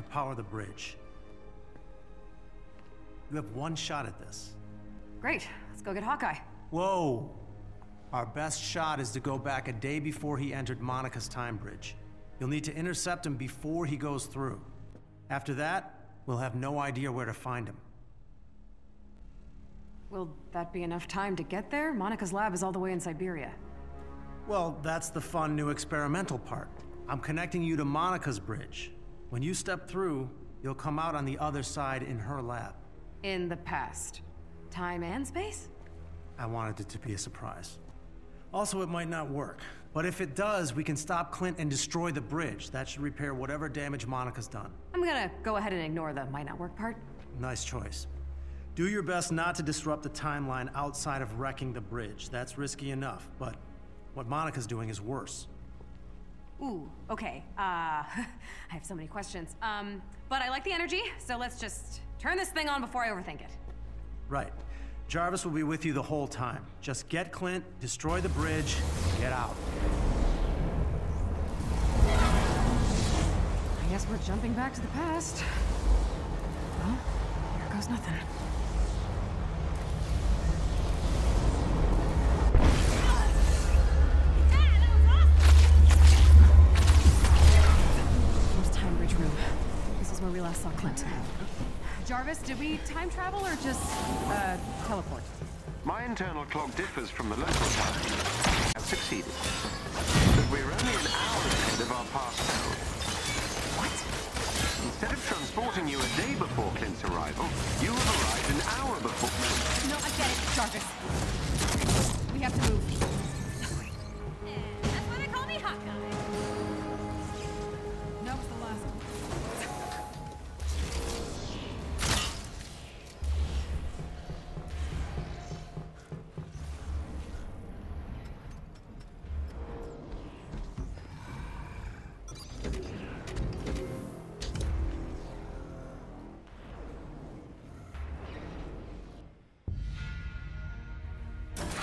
to power the bridge. You have one shot at this. Great. Let's go get Hawkeye. Whoa! Our best shot is to go back a day before he entered Monica's time bridge. You'll need to intercept him before he goes through. After that, we'll have no idea where to find him. Will that be enough time to get there? Monica's lab is all the way in Siberia. Well, that's the fun new experimental part. I'm connecting you to Monica's bridge. When you step through, you'll come out on the other side in her lab. In the past. Time and space? I wanted it to be a surprise. Also, it might not work. But if it does, we can stop Clint and destroy the bridge. That should repair whatever damage Monica's done. I'm gonna go ahead and ignore the might not work part. Nice choice. Do your best not to disrupt the timeline outside of wrecking the bridge. That's risky enough, but what Monica's doing is worse. Ooh, okay. Uh, I have so many questions. Um, but I like the energy, so let's just turn this thing on before I overthink it. Right. Jarvis will be with you the whole time. Just get Clint, destroy the bridge, get out. I guess we're jumping back to the past. Well, here goes nothing. Jarvis, did we time travel or just, uh, teleport? My internal clock differs from the local time. I've succeeded. But we're only an hour ahead of our past self. What? Instead of transporting you a day before Clint's arrival, you have arrived an hour before... No, I get it, Jarvis.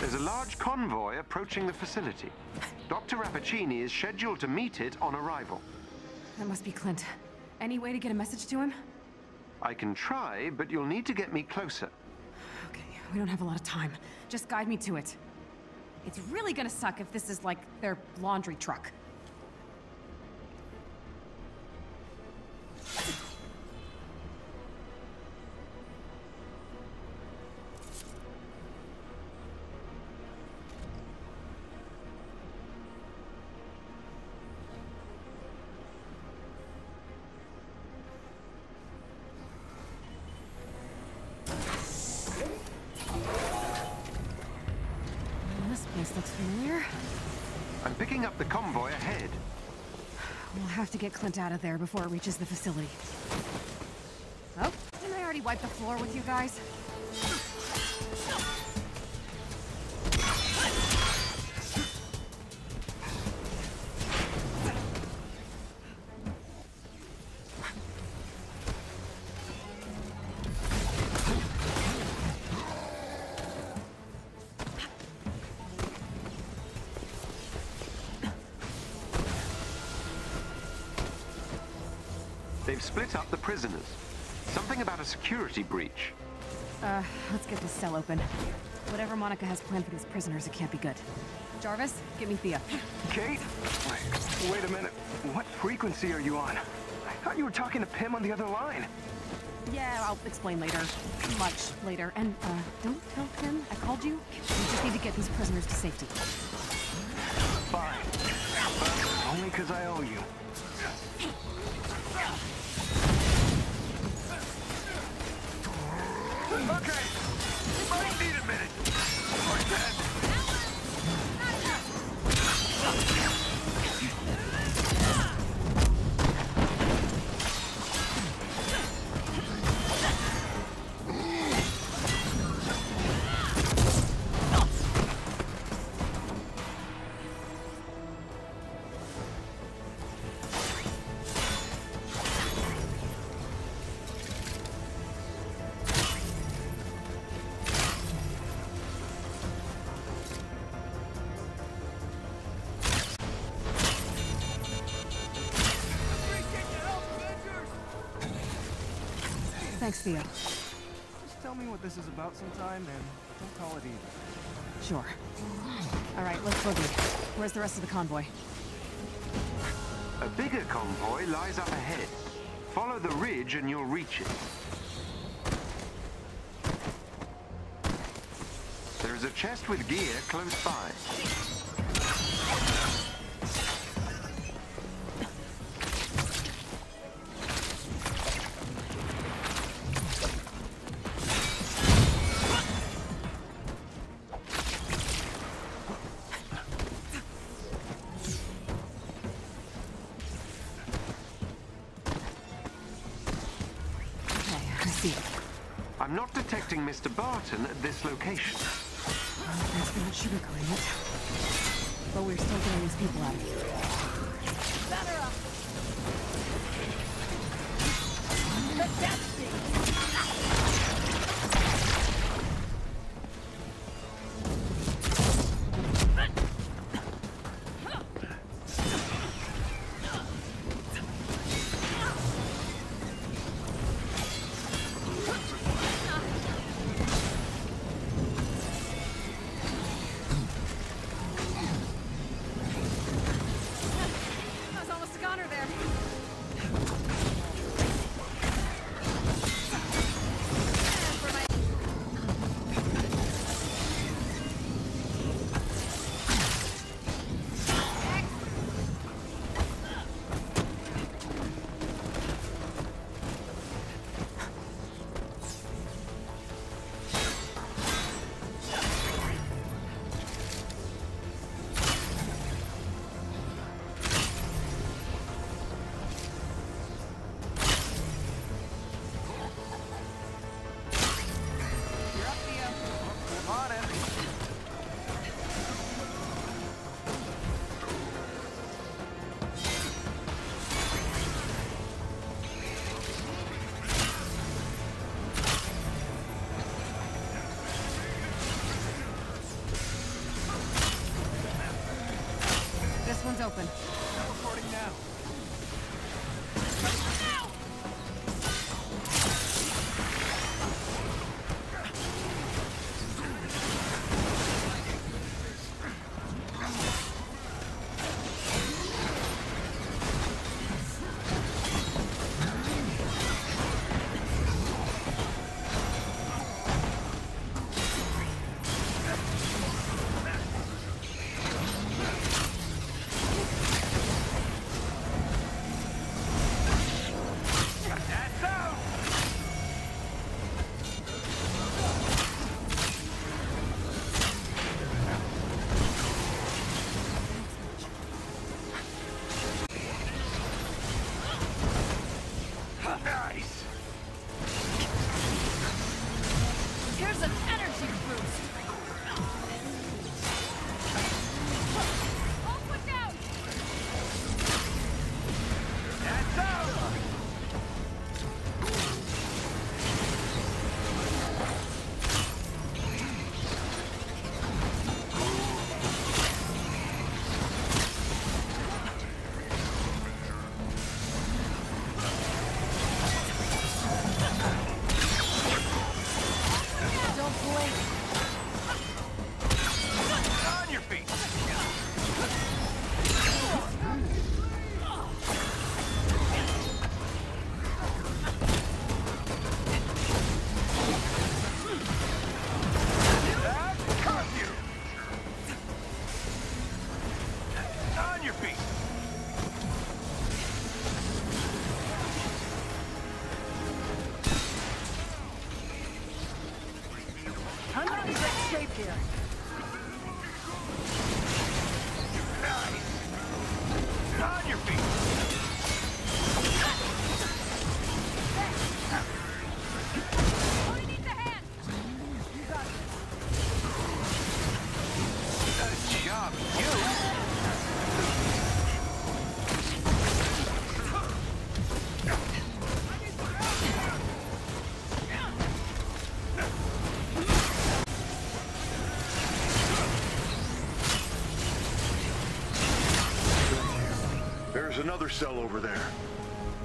There's a large convoy approaching the facility. Dr. Rappaccini is scheduled to meet it on arrival. That must be Clint. Any way to get a message to him? I can try, but you'll need to get me closer. Okay, we don't have a lot of time. Just guide me to it. It's really gonna suck if this is like their laundry truck. Picking up the convoy ahead. We'll have to get Clint out of there before it reaches the facility. Oh, didn't I already wipe the floor with you guys? They've split up the prisoners. Something about a security breach. Uh, let's get this cell open. Whatever Monica has planned for these prisoners, it can't be good. Jarvis, get me Thea. Kate? Wait, wait a minute. What frequency are you on? I thought you were talking to Pim on the other line. Yeah, I'll explain later. Much later. And, uh, don't tell him I called you. We just need to get these prisoners to safety. Fine. But only because I owe you. Okay. Might need a minute. Or ten. Thanks, Theo. Just tell me what this is about sometime, and don't call it either. Sure. All right, let's boogie. Where's the rest of the convoy? A bigger convoy lies up ahead. Follow the ridge and you'll reach it. There is a chest with gear close by. See. I'm not detecting Mr. Barton at this location. Thanks for not sugarcoating it. But we're still getting these people out of here. Open. Great There's another cell over there.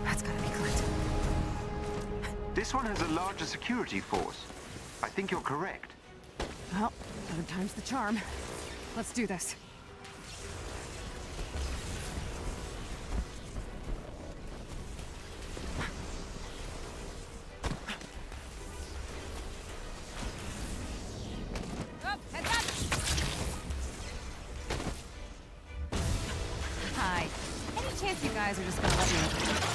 That's gotta be Clint. This one has a larger security force. I think you're correct. Well, third time's the charm. Let's do this. Guys are just gonna let me